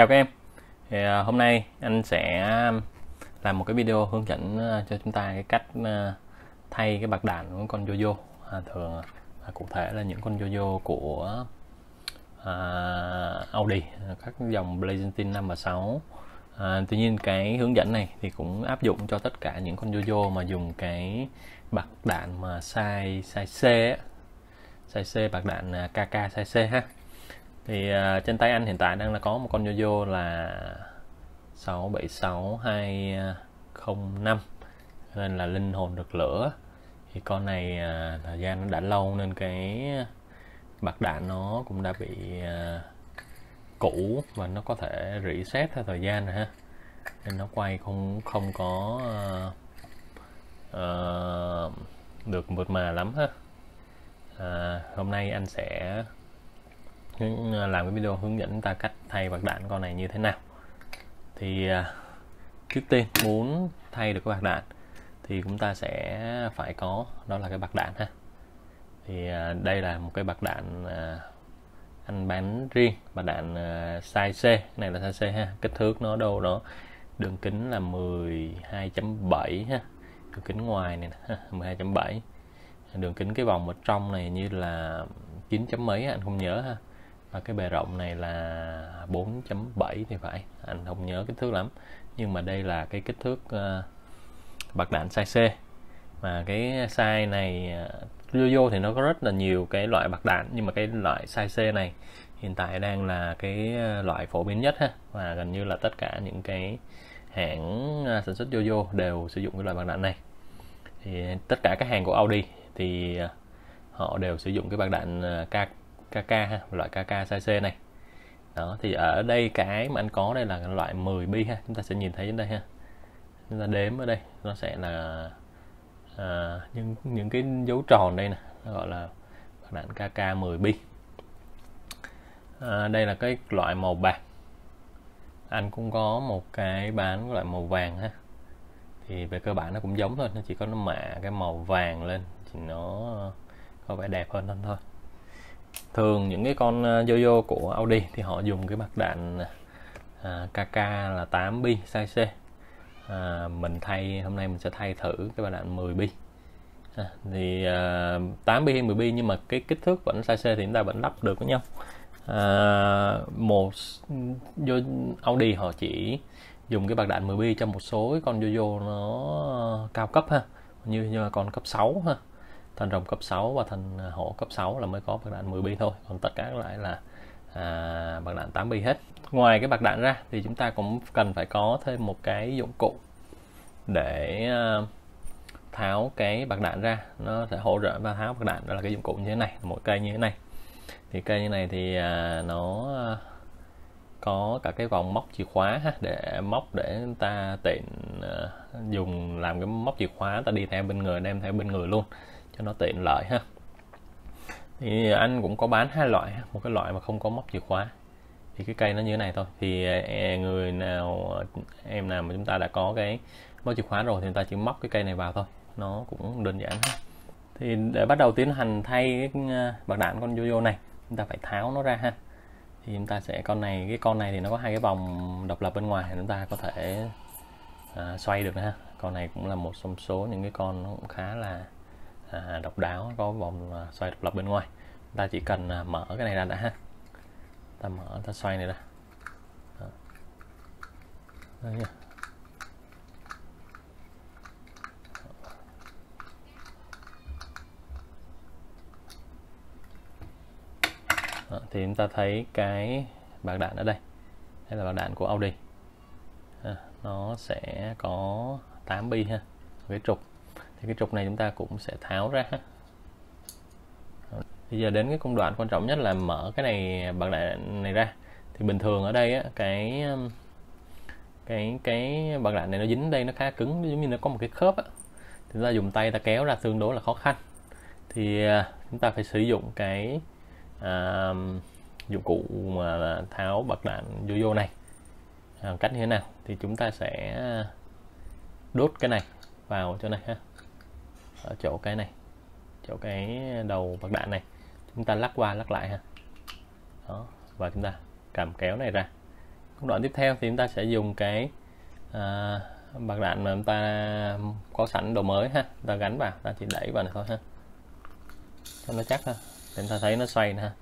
chào các em. Thì à, hôm nay anh sẽ làm một cái video hướng dẫn à, cho chúng ta cái cách à, thay cái bạc đạn của con Jojo à, thường à. à, cụ thể là những con JoJo của à, Audi các dòng Blazentine 5 và 6 à, tuy nhiên cái hướng dẫn này thì cũng áp dụng cho tất cả những con JoJo mà dùng cái bạc đạn mà size size C size C bạc đạn à, KK size C ha. Thì à, trên tay anh hiện tại đang là có một con JoJo là 676205 nên là linh hồn được lửa thì con này à, thời gian nó đã lâu nên cái bạc đạn nó cũng đã bị à, cũ và nó có thể reset theo thời gian rồi ha. Nên nó quay không không có uh, uh, được mượt mà lắm ha. À, hôm nay anh sẽ à, làm cái video hướng dẫn ta cách thay bạc đạn con này như thế nào. Thì à, trước tiên muốn thay được cái bạc đạn thì chúng ta sẽ phải có đó là cái bạc đạn ha. Thì à, đây là một cái bạc đạn à, anh bán riêng bạc đạn à, size C. Cái này là size C ha kích thước nó đâu đó đường kính là 12.7 ha. Đường kính ngoài này nè 12.7 đường kính cái vòng ở trong này như là 9 chấm mấy anh không nhớ ha. Và cái bề rộng này là 4.7 thì phải anh không nhớ kích thước lắm. Nhưng mà đây là cái kích thước uh, bạc đạn size C. Mà cái size này à, Yoyo thì nó có rất là nhiều cái loại bạc đạn, nhưng mà cái loại size C này hiện tại đang là cái à, loại phổ biến nhất ha. Và gần như là tất cả những cái hãng à, sản xuất Yoyo đều sử dụng cái loại bạc đạn này. Thì tất cả các hàng của Audi thì họ đều sử dụng cái bạc đạn K KK ha, loại KK size C này. Đó, thì ở đây cái mà anh có đây là loại 10 bi ha, chúng ta sẽ nhìn thấy đến đây ha chúng ta đếm ở đây nó sẽ là à, những những cái dấu tròn đây nè gọi là bạc đạn KK 10 bi à, đây là cái loại màu bạc. Anh cũng có một cái bán loại màu vàng ha. Thì về cơ bản nó cũng giống thôi nó chỉ có nó mạ cái màu vàng lên thì nó có vẻ đẹp hơn thôi. Thường những cái con ờ, Yoyo của Audi thì họ dùng cái bạc đạn à, KK là 8 bi size C à, mình thay hôm nay mình sẽ thay thử cái bài đạn 10 bi. À, thì à, 8 bi hay 10 bi nhưng mà cái kích thước vẫn size C thì chúng ta vẫn lắp được với nhau. À, một vô Audi họ chỉ dùng cái bạc đạn 10 bi cho một số cái con Jojo nó cao cấp ha. Như như con cấp 6 ha. Thành rồng cấp 6 và thành à, hổ cấp 6 là mới có bạc đạn 10 bi thôi. Còn tất cả lại là à, bạc đạn 8 bi hết. Ngoài cái bạc đạn ra thì chúng ta cũng cần phải có thêm một cái dụng cụ để à, tháo cái bạc đạn ra. Nó sẽ hỗ trợ và tháo bạc đạn đó là cái dụng cụ như thế này một cây như thế này. Thì cây như này thì à, nó à, có cả cái vòng móc chìa khóa ha, để móc để ta tiện à, dùng làm cái móc chìa khóa ta đi theo bên người đem theo bên người luôn cho nó tiện lợi ha thì anh cũng có bán hai loại một cái loại mà không có móc chìa khóa. Thì cái cây nó như thế này thôi. Thì e, e, người nào em nào mà chúng ta đã có cái móc chìa khóa rồi thì chúng ta chỉ móc cái cây này vào thôi. Nó cũng đơn giản thôi. Thì để bắt đầu tiến hành thay cái ờ, bạc đạn con Yoyo này chúng ta phải tháo nó ra ha. Thì chúng ta sẽ con này cái con này thì nó có hai cái vòng độc lập bên ngoài chúng ta có thể à, xoay được ha. Con này cũng là một trong số những cái con nó cũng khá là à, độc đáo có vòng à, xoay độc lập bên ngoài. Ta chỉ cần à, mở cái này ra đã ha. Ta mở ta xoay này ra. Đó. Đó, thì chúng ta thấy cái bạc đạn ở đây. Đây là bạc đạn của Audi. À, nó sẽ có 8 bi ha cái trục thì cái trục này chúng ta cũng sẽ tháo ra bây giờ đến cái công đoạn quan trọng nhất là mở cái này bằng đạn này ra. Thì bình thường ở đây á, cái um, cái cái bằng đạn này nó dính đây nó khá cứng giống như nó có một cái khớp á. thì chúng ta dùng tay ta kéo ra tương đối là khó khăn. Thì à, chúng ta phải sử dụng cái à, dụng cụ mà tháo bạc đạn vô vô này. À, cách như thế nào? Thì chúng ta sẽ à, đốt cái này vào chỗ này ha ở chỗ cái này chỗ cái đầu bạc đạn này. Chúng ta lắc qua lắc lại ha. Đó và chúng ta cầm kéo này ra. Công đoạn tiếp theo thì chúng ta sẽ dùng cái à, bạc đạn mà chúng ta có sẵn đồ mới ha. Ta gắn vào ta chỉ đẩy vào này thôi ha. Cho nó chắc ha. Để chúng ta thấy nó xoay nè ha.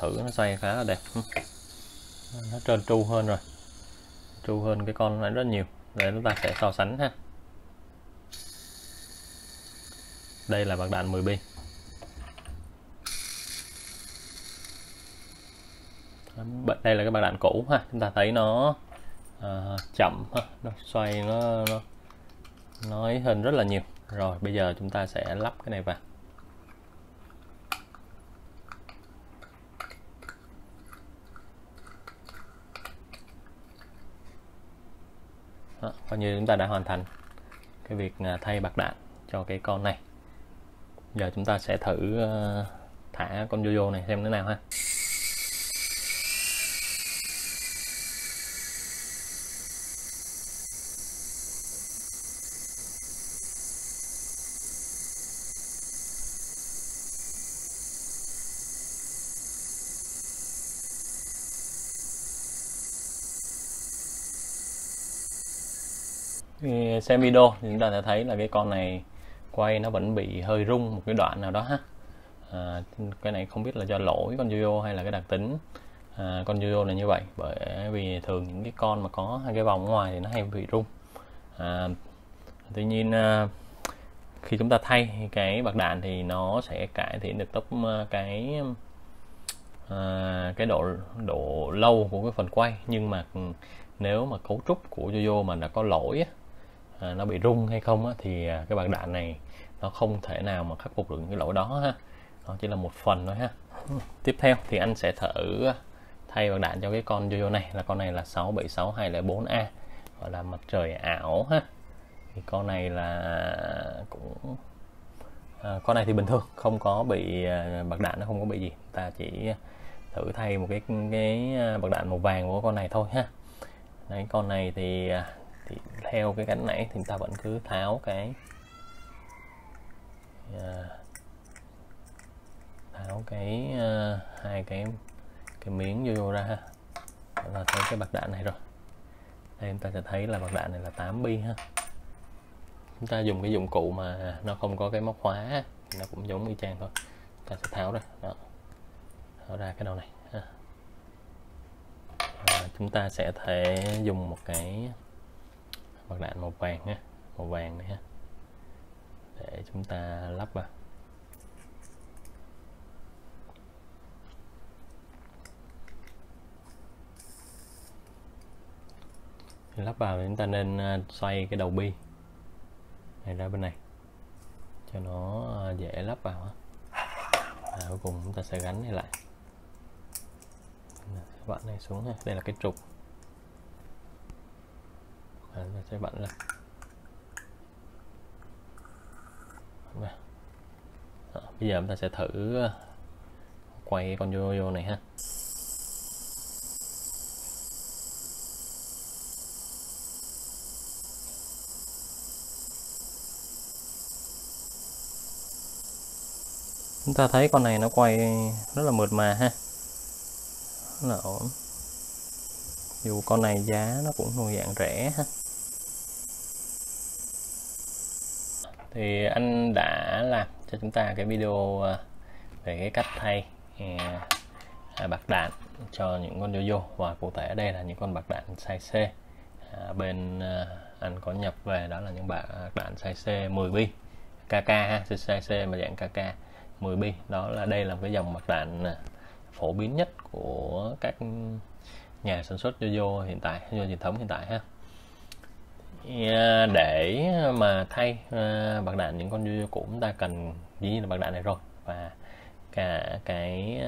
Thử nó xoay khá là đẹp. Nó trơn tru hơn rồi. Tru hơn cái con này rất nhiều để chúng ta sẽ so sánh ha. Đây là bạc đạn 10 pin đây là cái bạc đạn cũ ha. Chúng ta thấy nó uh, chậm ha. nó xoay nó nó nói hơn rất là nhiều. Rồi bây giờ chúng ta sẽ lắp cái này vào Đó, coi như chúng ta đã hoàn thành cái việc à, thay bạc đạn cho cái con này. Giờ chúng ta sẽ thử ờ, thả con yo-yo này xem thế nào ha. Khi xem video thì chúng ta sẽ thấy là cái con này quay nó vẫn bị hơi rung một cái đoạn nào đó ha. À, cái này không biết là do lỗi con yo hay là cái đặc tính à, con yo là như vậy. Bởi vì thường những cái con mà có hai cái vòng ngoài thì nó hay bị rung. À, tuy nhiên à, khi chúng ta thay cái bạc đạn thì nó sẽ cải thiện được tốc à, cái à, cái độ độ lâu của cái phần quay. Nhưng mà ừ, nếu mà cấu trúc của yo mà đã có lỗi á, à, nó bị rung hay không á, thì à, cái bảng đạn này nó không thể nào mà khắc phục được cái lỗi đó ha. Nó chỉ là một phần thôi ha. Tiếp theo thì anh sẽ thử à, thay bảng đạn cho cái con Jojo này. Là con này là 676204A gọi là mặt trời ảo ha. Thì con này là cũng à, con này thì bình thường không có bị à, bạc đạn nó không có bị gì. Ta chỉ thử thay một cái cái à, bạc đạn màu vàng của con này thôi ha. Đấy con này thì à, thì theo cái cánh nãy thì ta vẫn cứ tháo cái à, tháo cái à, hai cái cái miếng vô, vô ra ha. Là thấy cái bạc đạn này rồi. Đây chúng ta sẽ thấy là bạc đạn này là 8 bi ha. Chúng ta dùng cái dụng cụ mà nó không có cái móc khóa nó cũng giống y chang thôi. Ta sẽ tháo ra đó. Tháo ra cái đầu này ha. À, chúng ta sẽ thể dùng một cái mặt nạ màu vàng ha màu vàng này ha để chúng ta lắp vào. Thì lắp vào thì chúng ta nên à, xoay cái đầu bi này ra bên này. Cho nó à, dễ lắp vào à, cuối cùng chúng ta sẽ gắn này lại. Bạn này xuống ha. Đây là cái trục à, sẽ bận lên Đó, bây giờ chúng ta sẽ thử ờ, quay con yo-yo này ha. Chúng ta thấy con này nó quay rất là mượt mà ha. Rất là ổn. Dù con này giá nó cũng nuôi dạng rẻ ha. Thì anh đã làm cho chúng ta cái video ờ, về cái cách thay ờ, à, bạc đạn cho những con yo-yo. Và cụ thể ở đây là những con bạc đạn size C. À, bên à, anh có nhập về đó là những bạc đạn size C 10 bi KK ha size C mà dạng KK 10 bi. Đó là đây là cái dòng bạc đạn phổ biến nhất của các nhà sản xuất yo-yo hiện tại yo truyền thống hiện tại ha. Ờ, để mà thay ờ, bạc đạn những con yo-yo cũ chúng ta cần dĩ nhiên là bạc đạn này rồi. Và cả cái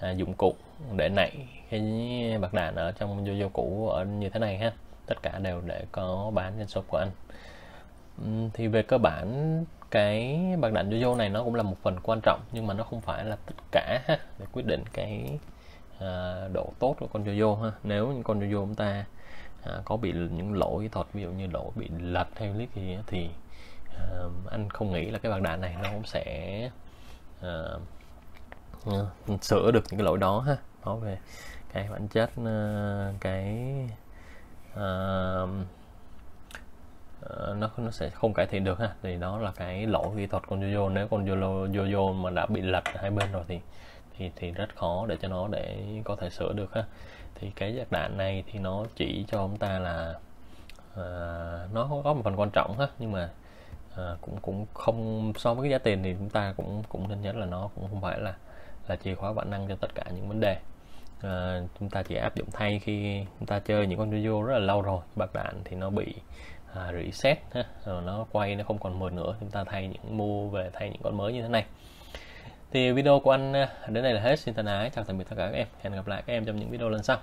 ờ, dụng cụ để nảy cái bạc đạn ở trong yo-yo cũ ở như thế này ha. Tất cả đều để có bán trên shop của anh. Thì về cơ bản cái bạc đạn yo-yo này nó cũng là một phần quan trọng nhưng mà nó không phải là tất cả ha để quyết định cái à, độ tốt của con yo-yo ha. Nếu như con yo-yo chúng ta à, có bị những lỗi thuật ví dụ như lỗi bị lật hay liếc gì thì à, anh không nghĩ là cái bạc đạn này nó cũng sẽ à, à, sửa được những cái lỗi đó ha. Nói về cái bản chất à, cái à, à nó nó sẽ không cải thiện được ha. Thì đó là cái lỗi kỹ thuật con Yoyo nếu con Yoyo yo mà đã bị lật hai bên rồi thì thì thì rất khó để cho nó để có thể sửa được ha thì cái giạc đạn này thì nó chỉ cho chúng ta là à, nó có một phần quan trọng ha nhưng mà à, cũng cũng không so với cái giá tiền thì chúng ta cũng cũng nên nhớ là nó cũng không phải là là chìa khóa bản năng cho tất cả những vấn đề. À, chúng ta chỉ áp dụng thay khi chúng ta chơi những con video rất là lâu rồi bạc đạn thì nó bị à, reset ha rồi nó quay nó không còn mượt nữa chúng ta thay những mua về thay những con mới như thế này thì video của anh à, đến đây là hết. Xin thân ái, chào tạm biệt tất cả các em. Hẹn gặp lại các em trong những video lần sau.